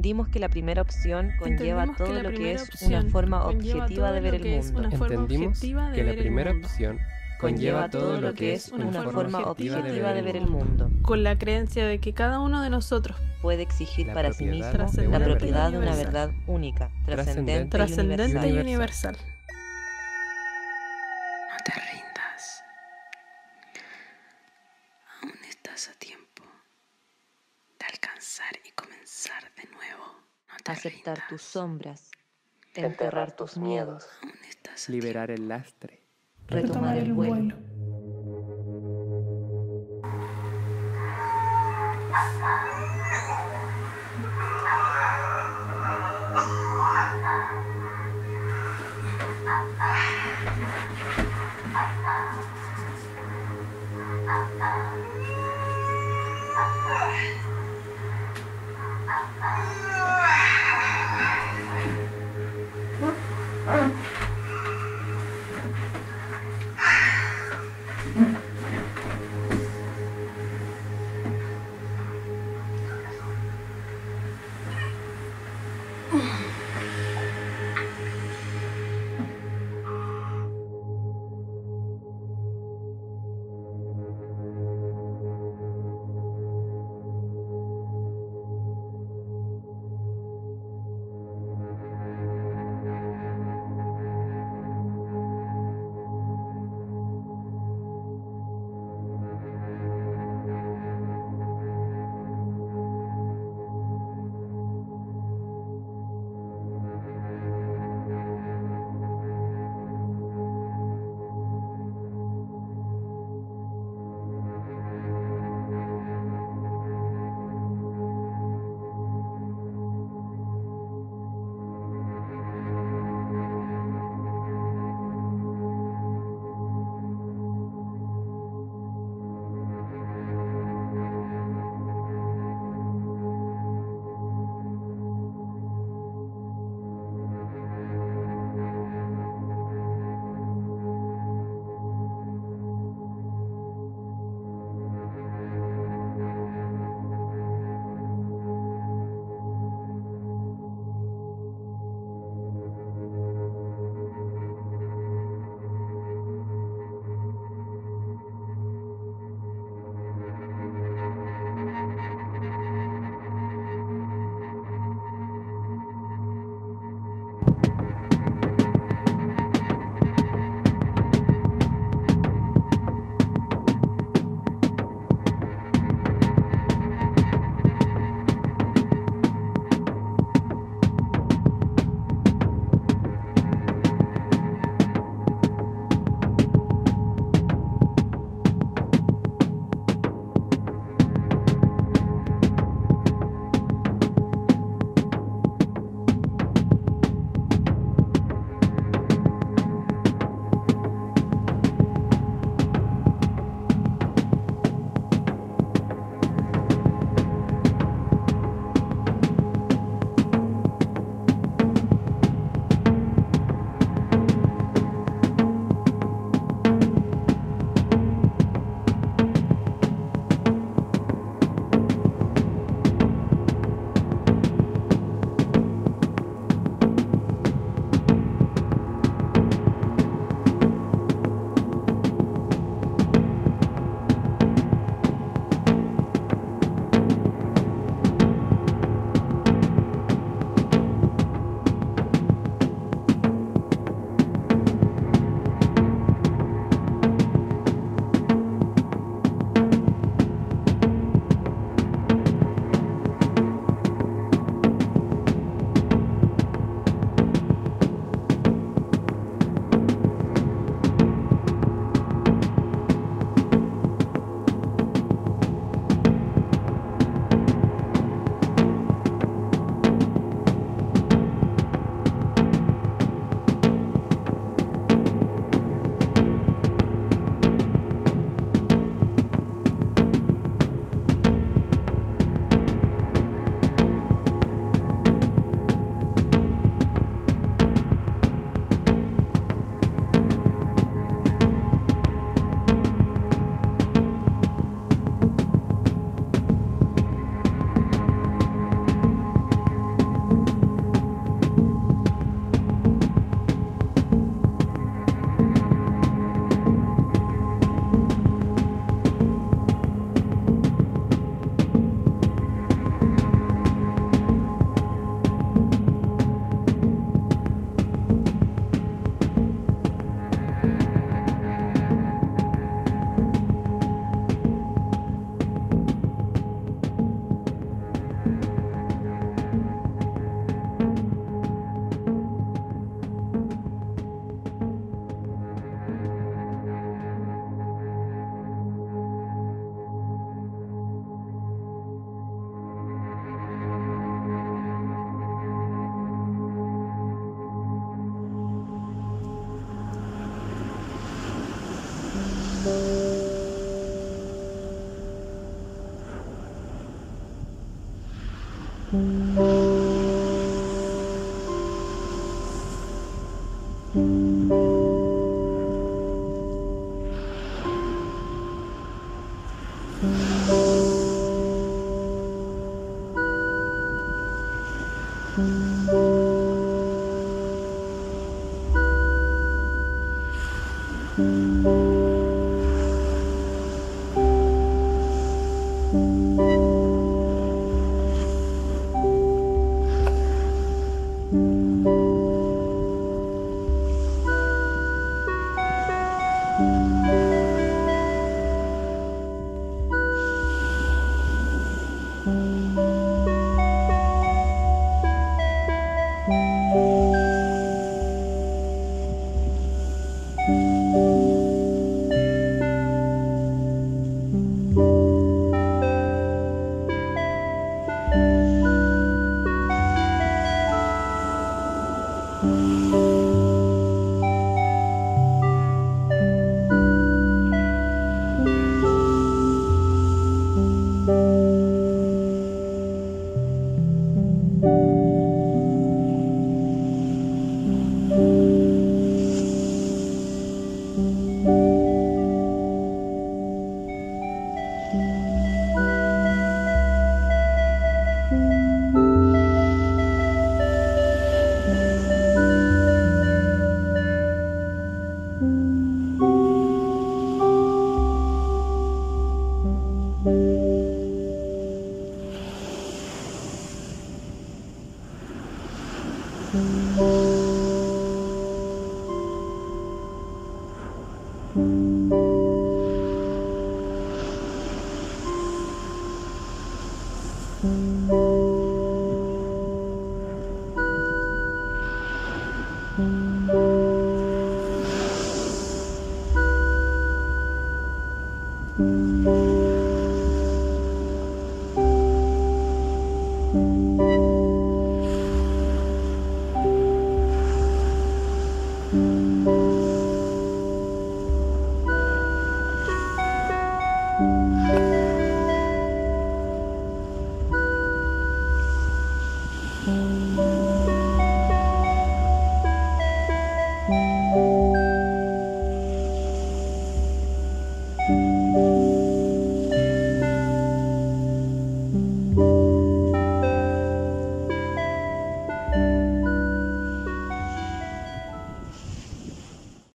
Entendimos que la primera opción conlleva Entendimos todo lo que es una forma objetiva de ver el mundo. Entendimos que la primera opción Conlleva todo lo que es una forma objetiva de ver el mundo. Con la creencia de que cada uno de nosotros, Puede exigir La para sí mismo la propiedad de una universal. verdad única, trascendente y trascendente y universal. aceptar tus sombras, enterrar tus miedos, liberar el lastre, retomar el vuelo. Música